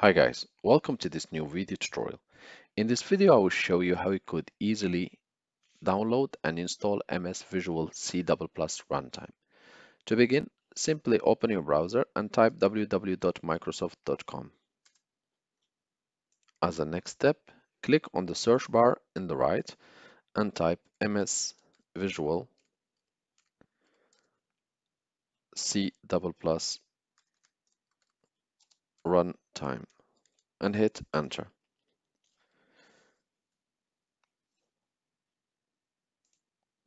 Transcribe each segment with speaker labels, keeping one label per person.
Speaker 1: Hi guys, welcome to this new video tutorial. In this video I will show you how you could easily download and install MS Visual C++ Runtime. To begin, simply open your browser and type www.microsoft.com. As a next step, click on the search bar in the right and type MS Visual C++ runtime and hit enter.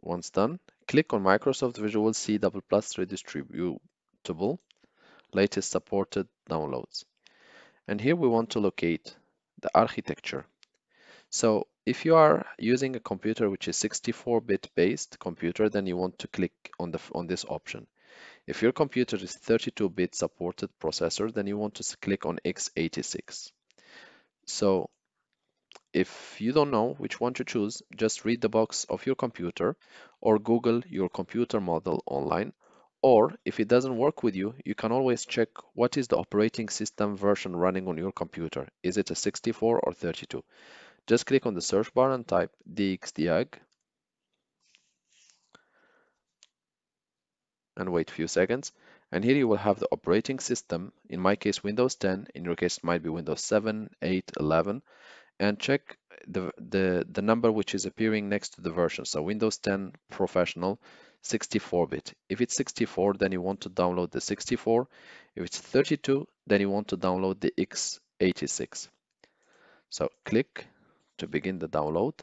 Speaker 1: Once done, click on Microsoft Visual C++ double plus Redistributable latest supported downloads. And here we want to locate the architecture. So if you are using a computer which is 64-bit based computer, then you want to click on the on this option. If your computer is 32-bit supported processor, then you want to click on x86. So if you don't know which one to choose, just read the box of your computer or Google your computer model online. Or if it doesn't work with you, you can always check what is the operating system version running on your computer. Is it a 64 or 32? Just click on the search bar and type dxdiag and wait a few seconds. And here you will have the operating system. In my case, Windows 10. In your case, it might be Windows 7, 8, 11. And check the, the, the number which is appearing next to the version. So Windows 10 Professional 64-bit. If it's 64, then you want to download the 64. If it's 32, then you want to download the x86. So click to begin the download.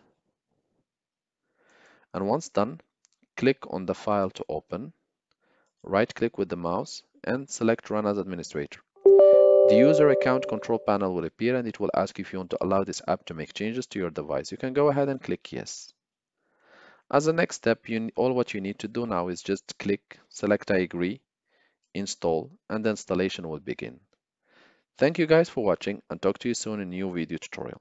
Speaker 1: And once done, click on the file to open right click with the mouse and select run as administrator. The user account control panel will appear and it will ask if you want to allow this app to make changes to your device. You can go ahead and click yes. As a next step, you, all what you need to do now is just click, select I agree, install, and the installation will begin. Thank you guys for watching and talk to you soon in a new video tutorial.